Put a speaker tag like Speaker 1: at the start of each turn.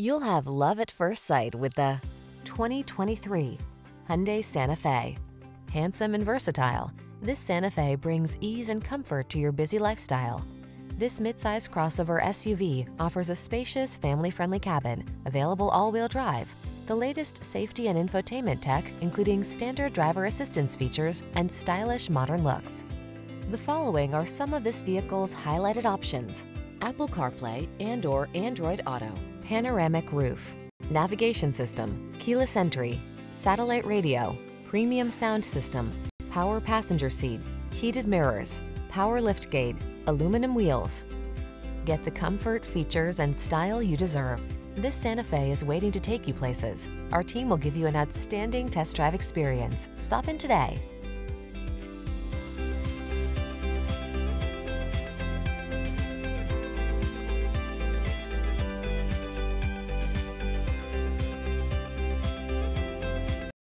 Speaker 1: You'll have love at first sight with the 2023 Hyundai Santa Fe. Handsome and versatile, this Santa Fe brings ease and comfort to your busy lifestyle. This midsize crossover SUV offers a spacious, family-friendly cabin, available all-wheel drive, the latest safety and infotainment tech, including standard driver assistance features and stylish modern looks. The following are some of this vehicle's highlighted options. Apple CarPlay and or Android Auto, panoramic roof, navigation system, keyless entry, satellite radio, premium sound system, power passenger seat, heated mirrors, power liftgate, aluminum wheels. Get the comfort, features, and style you deserve. This Santa Fe is waiting to take you places. Our team will give you an outstanding test drive experience. Stop in today.